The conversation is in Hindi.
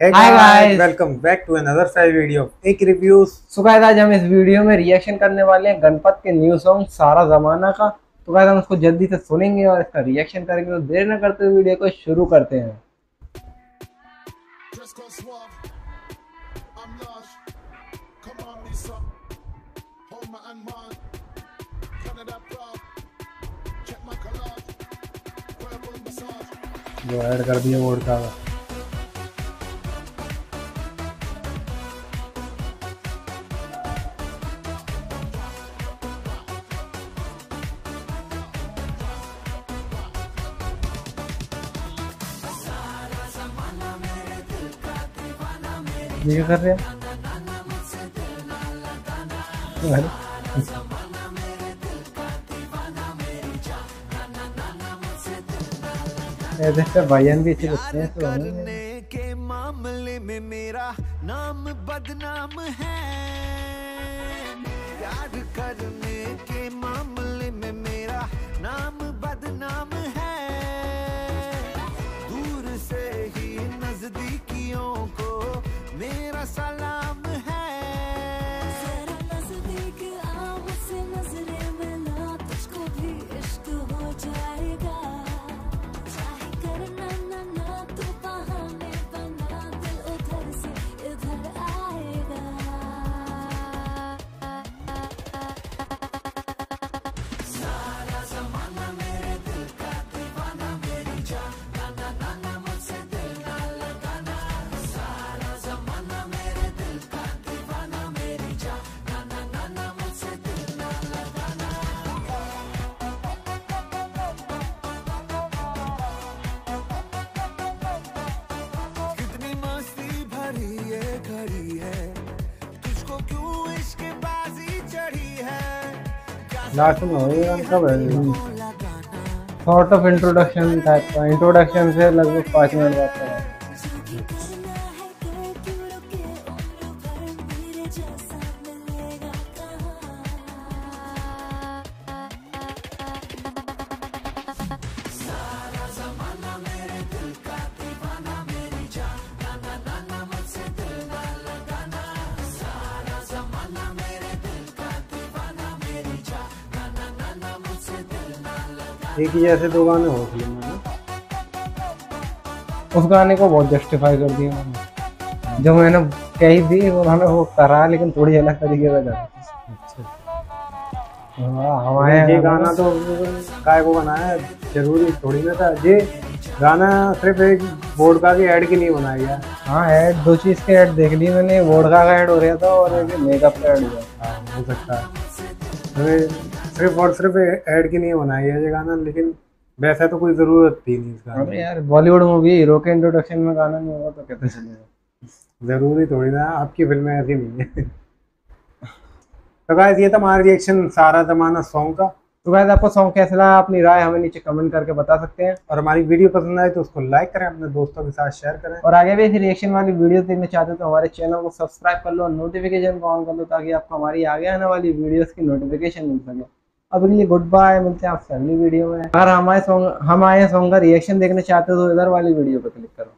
Hey guys, guys. welcome back to another five video एक reviews. सो गाइस आज हम इस वीडियो में रिएक्शन करने वाले हैं गणपत के न्यू सॉन्ग सारा जमाना का तो गाइस हम उसको जल्दी से सुनेंगे और इसका रिएक्शन करेंगे तो देर न करते हुए वीडियो को शुरू करते हैं Dress code suave. I'm lush. Come ये क्या कर रहे हैं? अरे, भी अच्छे लगते हैं तो करने के मामले में मेरा नाम बदनाम है। प्यार करने के मामले में मेरा नाम लास्ट में होएगा कब है? सॉर्ट ऑफ़ इंट्रोडक्शन टाइप का इंट्रोडक्शन से लगभग पाँच मिनट बाद एक ही जैसे दो गाने हो फ़िल्म में उस गाने को बहुत जस्टिफाई कर दिया मैंने जो मैंने कही थी उन्होंने वो करा लेकिन थोड़ी अलग तरीके से करा हाँ, हमारे ये गाना तो काय को बनाया ज़रूरी थोड़ी ना था। ये गाना सिर्फ़ एक बोर्ड का ऐड के लिए बनाया गया। हाँ ऐड दो चीज़ के ऐड देख ली मैंने। वोडका का ऐड हो रहा था और एक मेकअप का ऐड हुआ हाँ, हो सकता है। सिर्फ़ और सिर्फ़ ऐड के लिए बनाया गया ये गाना लेकिन वैसे तो कोई ज़रूरत थी नहीं इस गाने अरे यार बॉलीवुड मूवी हीरो के इंट्रोडक्शन में गाना नहीं होगा तो कैसे चलेगा? ज़रूरी थोड़ी ना आपकी फ़िल्में ऐसी नहीं है। तो गाइस ये था हमारा रिएक्शन सारा जमाना सॉन्ग का। तो गाइस आपको सॉन्ग कैसा लगा अपनी राय हमें नीचे कमेंट करके बता सकते हैं। और हमारी वीडियो पसंद आए तो उसको लाइक करें अपने दोस्तों के साथ शेयर करें। और आगे भी ऐसी रिएक्शन वाली वीडियो देखना चाहते हो तो हमारे चैनल को सब्सक्राइब कर लो नोटिफिकेशन को ऑन कर लो ताकि आपको हमारी आगे आने वाली वीडियोस की नोटिफिकेशन मिल सके। अब के लिए गुड बाय मिलते हैं आपसे अगली वीडियो में। अगर हमारे सॉन्ग हम आए सॉन्ग का रिएक्शन देखना चाहते हो तो इधर वाली वीडियो पर क्लिक करो।